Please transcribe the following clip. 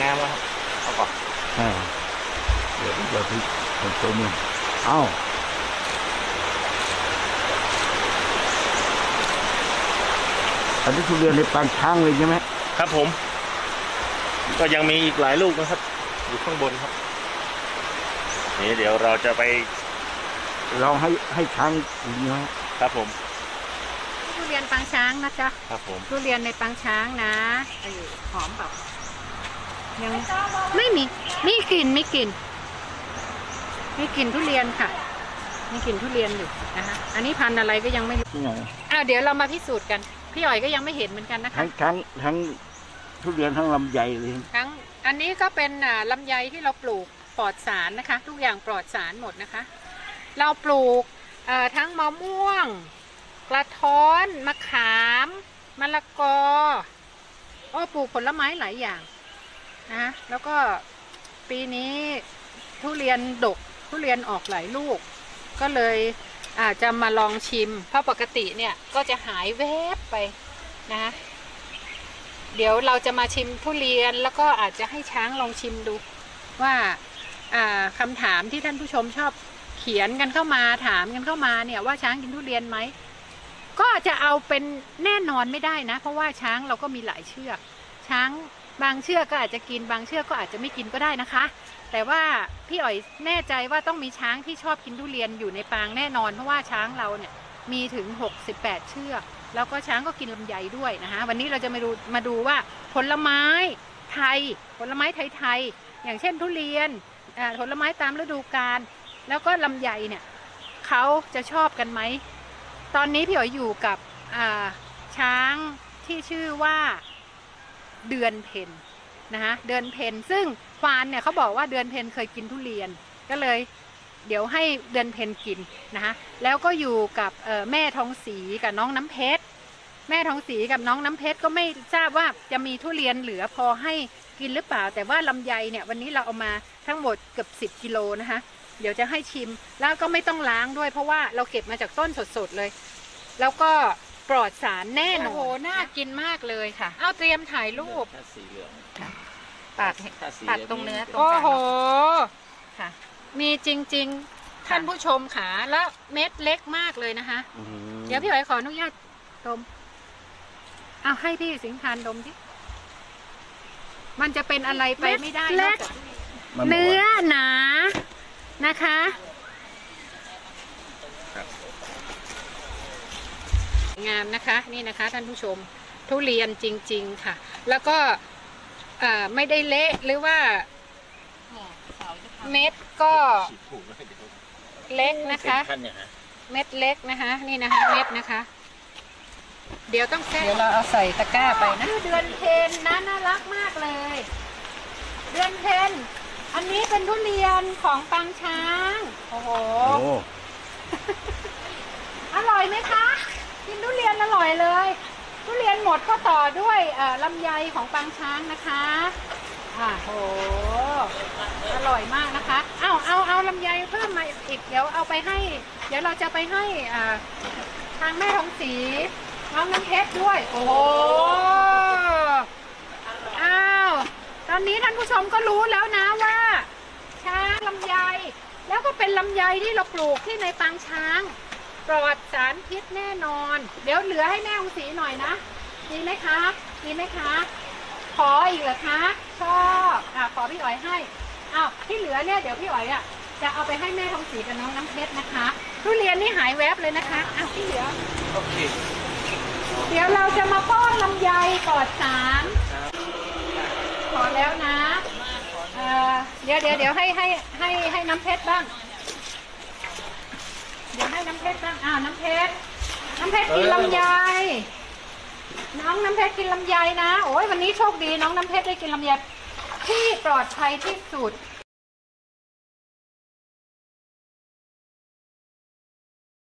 งามแล้วเอาก่อนเดี๋ยวเดี๋ยวพี่ผมตัวนึงเอ้าอันนี้ทุเรียนในปางช้างเลยใช่ไหมครับผม ก็ยังมีอีกหลายลูกนะครับ อยู่ข้างบนครับ นี่เดี๋ยวเราจะไปลองให้ให้ช้างกินนะครับผมทุเรียนปางช้างนะจ๊ะครับผมทุเรียนในปางช้างนะอยู่หอมแบบ ยังไม่มีมีกลิ่นมีกลิ่นมีกลิ่นทุเรียนค่ะมีกลิ่นทุเรียนอยู่นะคะอันนี้พันธุ์อะไรก็ยังไม่รู้ที่ไหนอ้าวเดี๋ยวเรามาพิสูจน์กัน พี่อ๋อยก็ยังไม่เห็นเหมือนกันนะคะ ทั้งช้างทั้งทุเรียนทั้งลำไยเลยทั้งอันนี้ก็เป็นอ่าลำไยที่เราปลูกปลอดสารนะคะ ทุกอย่างปลอดสารหมดนะคะ เราปลูกเอ่อทั้งมะม่วงกระท้อนมะขามมะละกอโอ้ปลูกผลไม้หลายอย่าง นะแล้วก็ปีนี้ทุเรียนดกทุเรียนออกหลายลูก ก็เลยอาจจะมาลองชิม เพราะปกติเนี่ยก็จะหายแวบไปนะเดี๋ยวเราจะมาชิมทุเรียนแล้วก็อาจจะให้ช้างลองชิมดู ว่าอ่าคำถามที่ท่านผู้ชมชอบเขียนกันเข้ามาถามกันเข้ามาเนี่ยว่าช้างกินทุเรียนไหมก็จะเอาเป็นแน่นอนไม่ได้นะ เพราะว่าช้างเราก็มีหลายเชือก ช้าง บางเชือกก็อาจจะกินบางเชือกก็อาจจะไม่กินก็ได้นะคะ แต่ว่าพี่อ๋อยแน่ใจว่าต้องมีช้างที่ชอบกินทุเรียนอยู่ในปางแน่นอนเพราะว่าช้างเราเนี่ยมีถึง 68 เชือก แล้วก็ช้างก็กินลำไยด้วยนะคะวันนี้เราจะมาดูมาดูว่าผลไม้ไทย ผลไม้ไทยๆอย่างเช่นทุเรียนผลไม้ตามฤดูกาลแล้วก็ลำไยเนี่ยเขาจะชอบกันไหม ตอนนี้พี่อ๋อยอยู่กับช้างที่ชื่อว่า เดือนเพ็ญนะคะเดือนเพ็ญซึ่งควานเนี่ยเขาบอกว่าเดือนเพ็ญเคยกินทุเรียนก็เลย เดี๋ยวให้เดือนเพ็ญกินนะคะแล้วก็อยู่กับแม่ทองศรีกับน้องน้ำเพชรแม่ทองศรีกับน้องน้ำเพชรก็ไม่ทราบว่าจะมีทุเรียนเหลือพอให้กินหรือเปล่า แต่ว่าลำไยเนี่ยวันนี้เราเอามาทั้งหมดเกือบ10กิโลนะคะเดี๋ยวจะให้ชิมแล้วก็ไม่ต้องล้างด้วยเพราะว่าเราเก็บมาจากต้นสดๆเลย แล้วก็ ปลอดสารแน่นอนโอ้โหน่ากินมากเลยค่ะ เอาเตรียมถ่ายรูปถ้าสีเหลือง ตัดถ้าสีตัดตรงเนื้อตรงกกลาลางงโอ้โห ค่ะ มีจริง ๆ ท่านผู้ชมขาแล้วเม็ดเล็กมากเลยนะคะ อื้อหือเดี๋ยวพี่อ๋อยขออนุญาตดม เอาให้พี่สิงคานดมที่มันจะเป็นอะไรไปไม่ได้นอกจากมันบอกว่าเนื้อหนานะคะ งามนะคะนี่นะคะท่านผู้ชมทุเรียนจริง ๆค่ะ แล้วก็เอ่อไม่ได้เละหรือว่าเม็ดก็เล็กนะคะขั้นเนี่ยฮะเม็ดเล็กนะคะ นี่นะคะ เม็ดนะคะ เดี๋ยวต้องแเดี๋ยวเราเอาใส่ตะกร้าไปนะเดือนเพนนะน่ารักมากเลย เดือนเพนอันนี้เป็นทุเรียนของปังช้าง โอ้โหโอ้อร่อยไหมคะ กินทุเรียนอร่อยเลย ทุเรียนหมดก็ต่อด้วยลำไยของปังช้างนะคะอ่าโหอร่อยมากนะคะ เอาเอาเอาลำไยเพิ่มมาอีกเดี๋ยวเอาไปให้ เดี๋ยวเราจะไปให้ทางแม่ทองศรีน้องน้ำเพชรด้วย โอ้โหอ้าวตอนนี้ท่านผู้ชมก็รู้แล้วนะว่า ช้างลำไย แล้วก็เป็นลำไยที่เราปลูกที่ในปางช้าง ปลอดสารพิษแน่นอน เดี๋ยวเหลือให้แม่องศรีหน่อยนะดีไหมคะดีไหมคะ ขออีกเหรอคะชอบอะขอพี่อ๋อยให้อ้าวที่เหลือเนี่ยเดี๋ยวพี่อ๋อยอะจะเอาไปให้แม่ทองศรีกับน้องน้ำเพชรนะคะทุเรียนนี่หายแวบเลยนะคะอ้าวที่เหลือโอเคเดี๋ยวเราจะมาป้อนลำไยปลอดสารขอแล้วนะเอ่อเดี๋ยวเดี๋ยวเดี๋ยวให้ให้ให้ให้น้ำเพชรบ้าง เดี๋ยวให้น้ำเพชรบ้างอ้าวน้ำเพชรน้ำเพชรกินลำไยน้องน้ำเพชรกินลำไยนะ โอ้ยวันนี้โชคดี น้องน้ำเพชรได้กินลำไยที่ปลอดภัยที่สุด